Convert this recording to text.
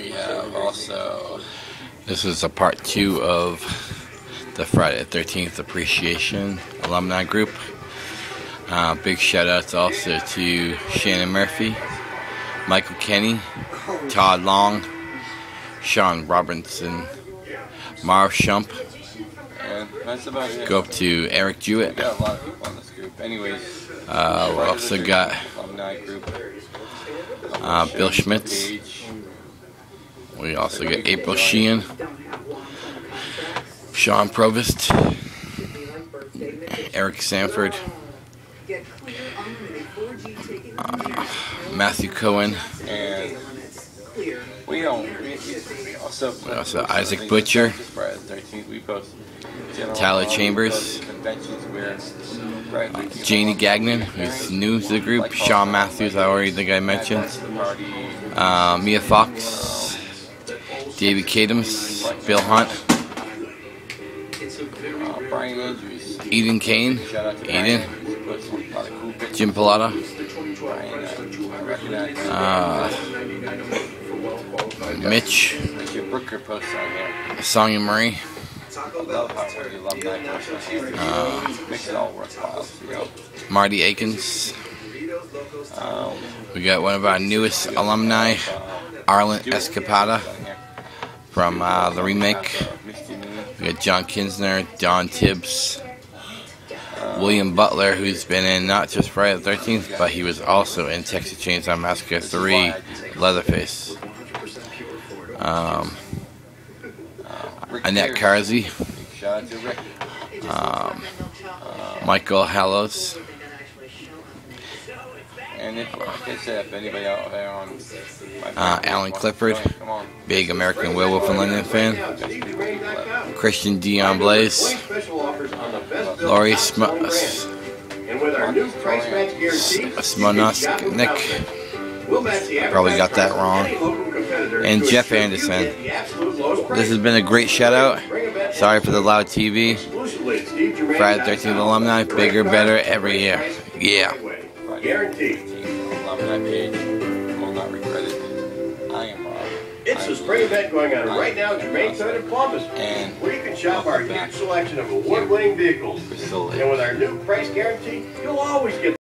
we have also, this is a part two of the Friday the 13th Appreciation Alumni Group. Uh, big shout outs also to Shannon Murphy, Michael Kenny, Todd Long, Sean Robinson, Marv Shump. And that's about it. Go up to Eric We Jewett. got a lot of people in this group. Anyways, Uh, we also got uh, Bill Schmitz. We also get April Sheehan, Sean Provost, Eric Sanford, uh, Matthew Cohen, And we don't. We, also, We also Isaac Butcher. Friday the 13th, we post general Tyler Chambers. Conventions where Friday the 13th, Janie Gagnon, who's new to the group, Sean Matthews, I already think I mentioned, uh, Mia Fox, David Cadams, Bill Hunt. Eden Kane, Eden. Jim Pilata, uh, Mitch. Sonia Murray. Uh. Marty Akins. Um, We got one of our newest alumni, Arlen Escarpeta from uh, the remake. We got John Kinsner, Don Tibbs, William Butler, who's been in not just Friday the 13th, but he was also in Texas Chainsaw Massacre 3, Leatherface. Um, Rick Annette Harris. Carsey, Shout out to Rick. um, Michael Hallows, And if, like if anybody out there on my Uh, Alan Clifford. Join, come on. big American Werewolf in London fan, Christian Dion Blaze, Laurie Sm- S- And with our new price match guarantee, Smonusk Nick, we'll match Probably got that wrong. price of any local competitor And Jeff Anderson. get the absolute lowest price. This has been a great shout out. Sorry for the loud TV. Exclusively at SteveGermain.com. Friday 13th alumni, bigger, better every year. Yeah. Friday Guaranteed. A spring event going on right now at Germain Toyota in Columbus, where you can shop our huge selection of award-winning vehicles. And with our new price guarantee, you'll always get